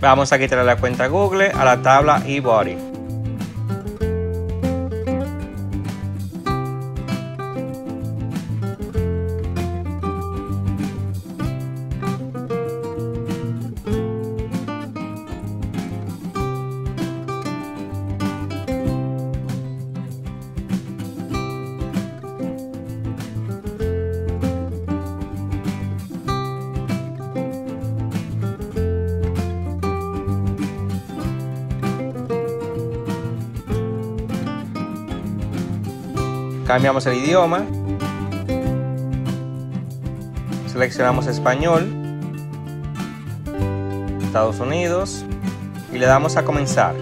Vamos a quitarle la cuenta Google a la tabla eBody. Cambiamos el idioma. Seleccionamos español. Estados Unidos. Y le damos a comenzar.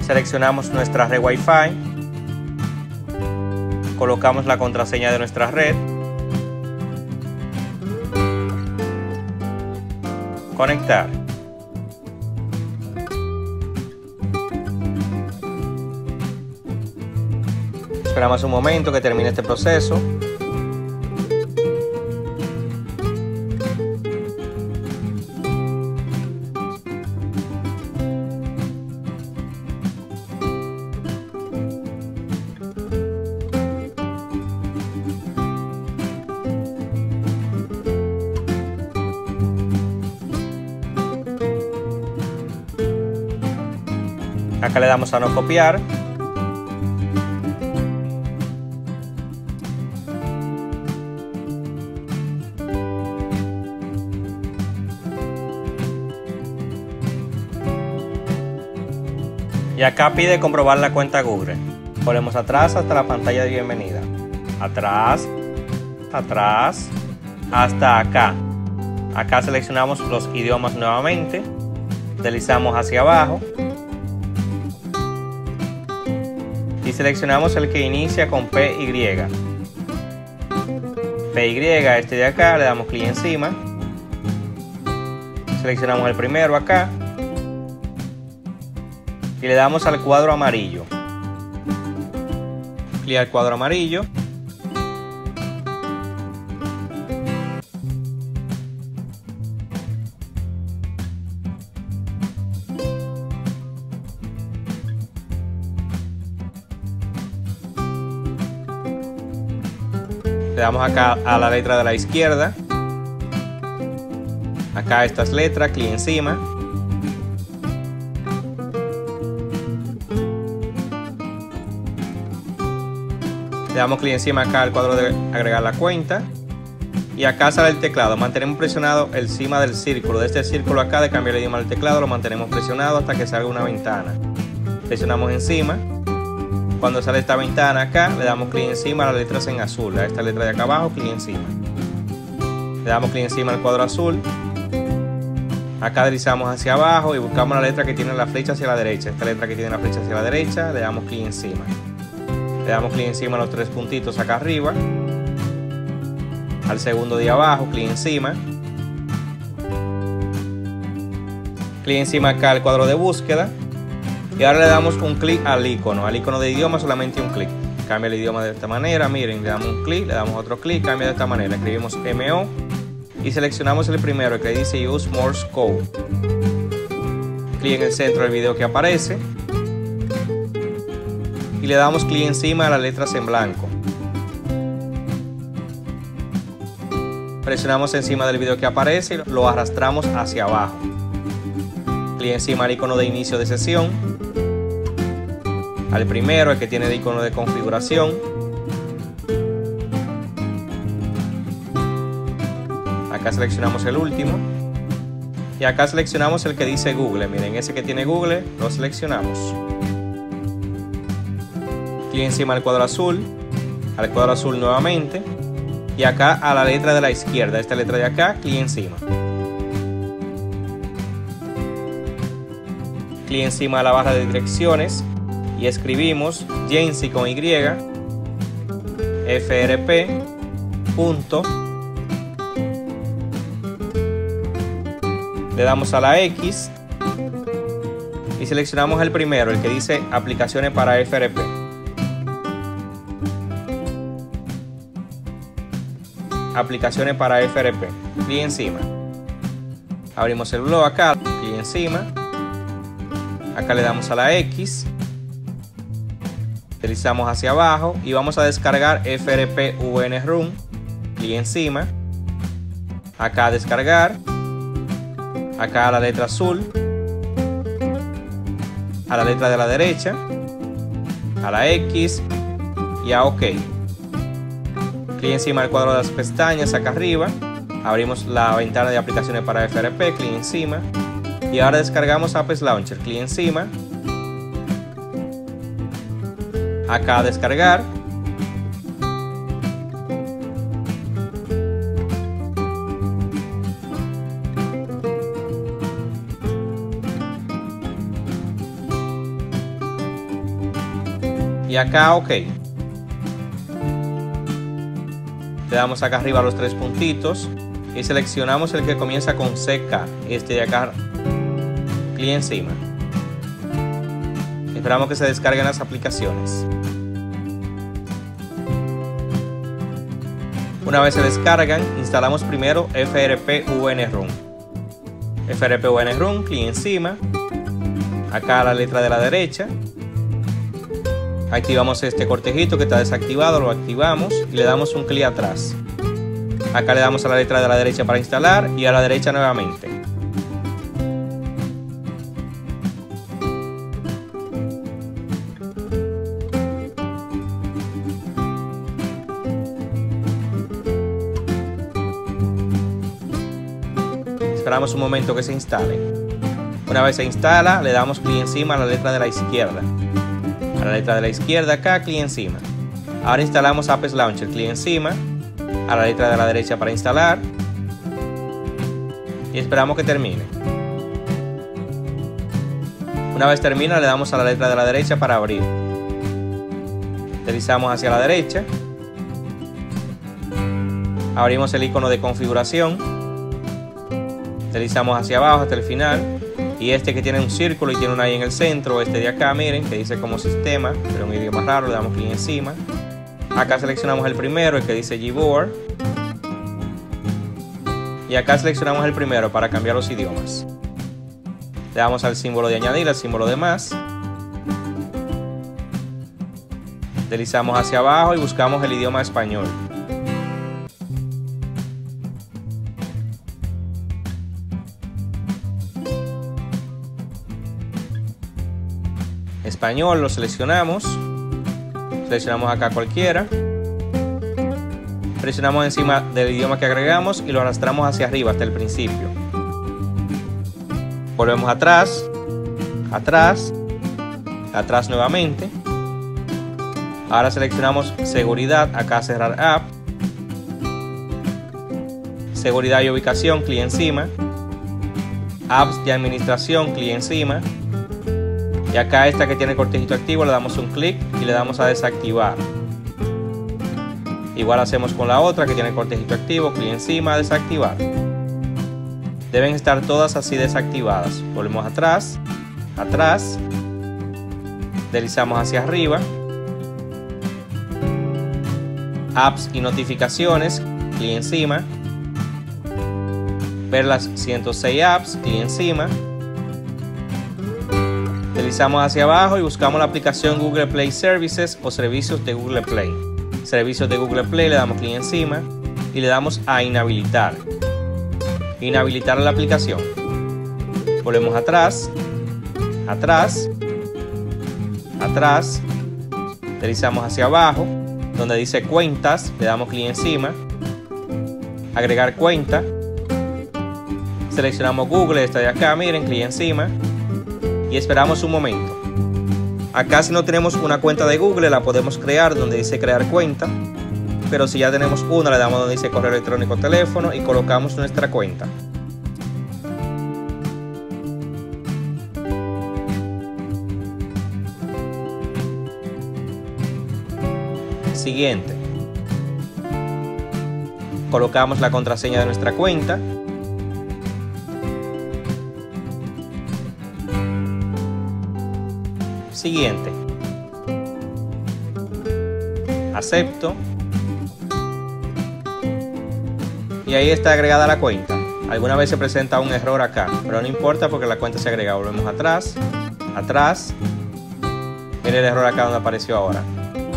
Seleccionamos nuestra red Wi-Fi. Colocamos la contraseña de nuestra red. Conectar. Esperamos un momento que termine este proceso. Acá le damos a no copiar Y acá pide comprobar la cuenta Google. Ponemos atrás hasta la pantalla de bienvenida. Atrás, atrás, hasta acá. Acá seleccionamos los idiomas nuevamente. Deslizamos hacia abajo. Y seleccionamos el que inicia con PY. PY, este de acá, le damos clic encima. Seleccionamos el primero acá y le damos al cuadro amarillo. Clic al cuadro amarillo. Le damos acá a la letra de la izquierda. Acá estas letras, clic encima. Le damos clic encima acá al cuadro de agregar la cuenta. Y acá sale el teclado. Mantenemos presionado el cima del círculo. De este círculo acá de cambiar el idioma del teclado lo mantenemos presionado hasta que salga una ventana. Presionamos encima. Cuando sale esta ventana acá, le damos clic encima a las letras en azul. A esta letra de acá abajo, clic encima. Le damos clic encima al cuadro azul. Acá deslizamos hacia abajo y buscamos la letra que tiene la flecha hacia la derecha. Esta letra que tiene la flecha hacia la derecha, le damos clic encima. Le damos clic encima a los tres puntitos acá arriba. Al segundo de abajo, clic encima. Clic encima acá al cuadro de búsqueda. Y ahora le damos un clic al icono. Al icono de idioma solamente un clic. Cambia el idioma de esta manera. Miren, le damos un clic, le damos otro clic, cambia de esta manera. Escribimos MO y seleccionamos el primero que dice Use Morse Code. Clic en el centro del video que aparece y le damos clic encima a las letras en blanco. Presionamos encima del video que aparece y lo arrastramos hacia abajo. Clic encima al icono de inicio de sesión. Al primero, el que tiene el icono de configuración. Acá seleccionamos el último. Y acá seleccionamos el que dice Google. Miren, ese que tiene Google lo seleccionamos clic encima del cuadro azul, al cuadro azul nuevamente y acá a la letra de la izquierda, esta letra de acá, clic encima. Clic encima de la barra de direcciones y escribimos Jensi con Y, FRP, punto. Le damos a la X y seleccionamos el primero, el que dice aplicaciones para FRP. Aplicaciones para FRP. Clic encima. Abrimos el blog acá, y encima. Acá le damos a la X. Deslizamos hacia abajo y vamos a descargar FRP Room. Clic encima. Acá descargar. Acá a la letra azul. A la letra de la derecha. A la X. Y a OK. Clic encima del cuadro de las pestañas acá arriba. Abrimos la ventana de aplicaciones para FRP, clic encima. Y ahora descargamos Apps Launcher, clic encima. Acá descargar. Y acá OK. Le damos acá arriba los tres puntitos y seleccionamos el que comienza con CK, este de acá, clic encima. Esperamos que se descarguen las aplicaciones. Una vez se descargan, instalamos primero FRP Room. FRP Room, clic encima, acá la letra de la derecha, Activamos este cortejito que está desactivado, lo activamos y le damos un clic atrás. Acá le damos a la letra de la derecha para instalar y a la derecha nuevamente. Esperamos un momento que se instale. Una vez se instala, le damos clic encima a la letra de la izquierda a la letra de la izquierda acá, clic encima. Ahora instalamos Apps Launcher, clic encima, a la letra de la derecha para instalar y esperamos que termine. Una vez termina le damos a la letra de la derecha para abrir. Deslizamos hacia la derecha. Abrimos el icono de configuración. Deslizamos hacia abajo hasta el final y este que tiene un círculo y tiene una ahí en el centro, este de acá, miren, que dice como sistema, pero un idioma raro, le damos clic encima. Acá seleccionamos el primero, el que dice Gboard. Y acá seleccionamos el primero para cambiar los idiomas. Le damos al símbolo de añadir, al símbolo de más. Deslizamos hacia abajo y buscamos el idioma español. Lo seleccionamos. Seleccionamos acá cualquiera. Presionamos encima del idioma que agregamos y lo arrastramos hacia arriba hasta el principio. Volvemos atrás, atrás, atrás nuevamente. Ahora seleccionamos seguridad, acá cerrar app. Seguridad y ubicación, clic encima. Apps de administración, clic encima. Y acá esta que tiene cortejito activo le damos un clic y le damos a desactivar. Igual hacemos con la otra que tiene cortejito activo, clic encima, desactivar. Deben estar todas así desactivadas. Volvemos atrás, atrás, deslizamos hacia arriba. Apps y notificaciones, clic encima. Ver las 106 apps, clic encima Deslizamos hacia abajo y buscamos la aplicación Google Play Services o servicios de Google Play. Servicios de Google Play, le damos clic encima y le damos a inhabilitar. Inhabilitar la aplicación. Volvemos atrás, atrás, atrás. Deslizamos hacia abajo, donde dice cuentas, le damos clic encima. Agregar cuenta. Seleccionamos Google, esta de acá, miren, clic encima y esperamos un momento. Acá si no tenemos una cuenta de Google la podemos crear donde dice crear cuenta. Pero si ya tenemos una le damos donde dice correo electrónico teléfono y colocamos nuestra cuenta. Siguiente. Colocamos la contraseña de nuestra cuenta Siguiente. Acepto. Y ahí está agregada la cuenta. Alguna vez se presenta un error acá, pero no importa porque la cuenta se agrega. Volvemos atrás, atrás. Miren el error acá donde apareció ahora.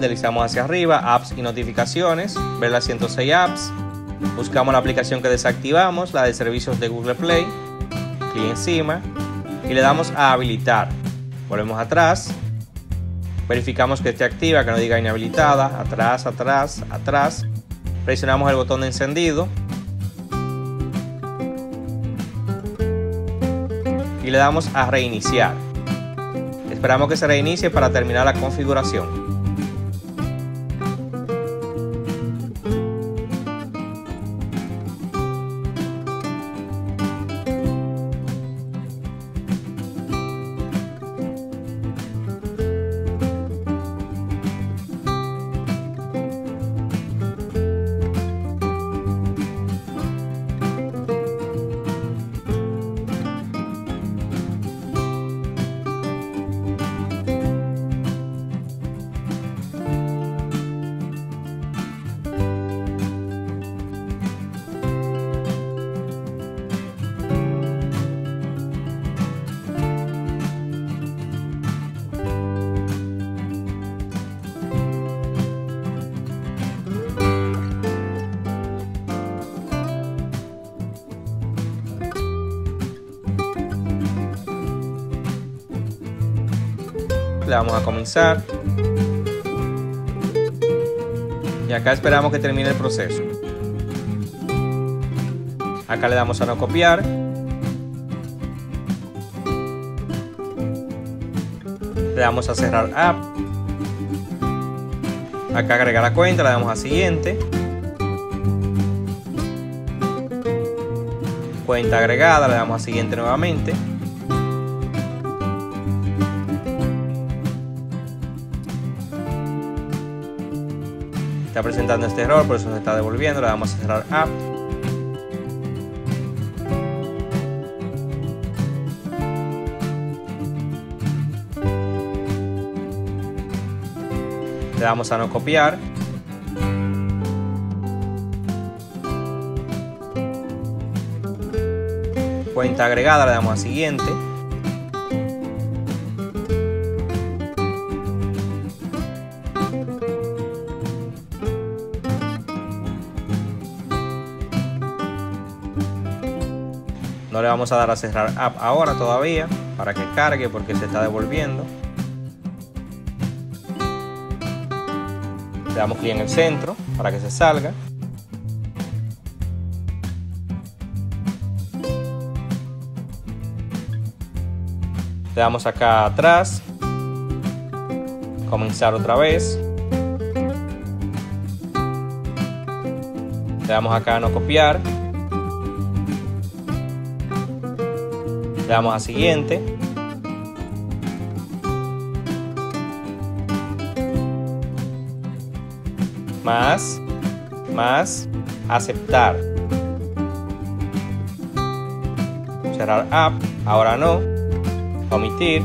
Deslizamos hacia arriba, apps y notificaciones, ver las 106 apps. Buscamos la aplicación que desactivamos, la de servicios de Google Play. Clic encima y le damos a habilitar. Volvemos atrás. Verificamos que esté activa, que no diga inhabilitada. Atrás, atrás, atrás. Presionamos el botón de encendido. Y le damos a reiniciar. Esperamos que se reinicie para terminar la configuración. Le damos a comenzar. Y acá esperamos que termine el proceso. Acá le damos a no copiar. Le damos a cerrar app. Acá agregar la cuenta le damos a siguiente. Cuenta agregada le damos a siguiente nuevamente está presentando este error, por eso se está devolviendo. Le damos a cerrar App. Le damos a no copiar. Cuenta agregada, le damos a siguiente. No le vamos a dar a cerrar app ahora todavía para que cargue porque se está devolviendo. Le damos clic en el centro para que se salga. Le damos acá atrás. Comenzar otra vez. Le damos acá a no copiar. Le damos a siguiente. Más, más, aceptar. Cerrar app, ahora no. Omitir.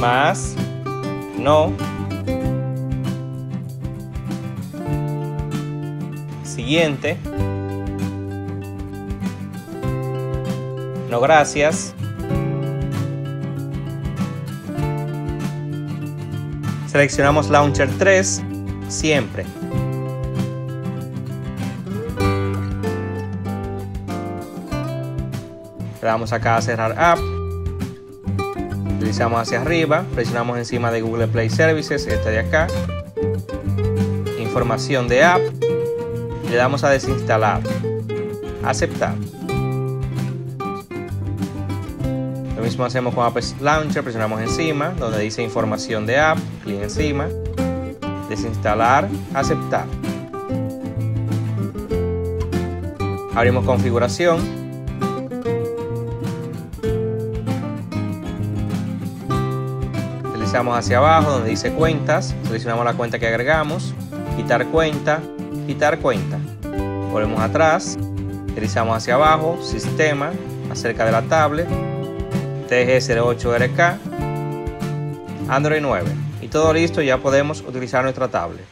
Más, no. No, gracias. Seleccionamos Launcher 3, siempre. Le damos acá a cerrar app. Deslizamos hacia arriba, presionamos encima de Google Play Services, este de acá. Información de app. Le damos a desinstalar. Aceptar. Lo mismo hacemos con App Launcher, presionamos encima, donde dice información de app, clic encima, desinstalar, aceptar. Abrimos configuración. Deslizamos hacia abajo donde dice cuentas, seleccionamos la cuenta que agregamos, quitar cuenta, quitar cuenta. Volvemos atrás, deslizamos hacia abajo, sistema, acerca de la tablet, TG08RK, Android 9. Y todo listo, ya podemos utilizar nuestra tablet.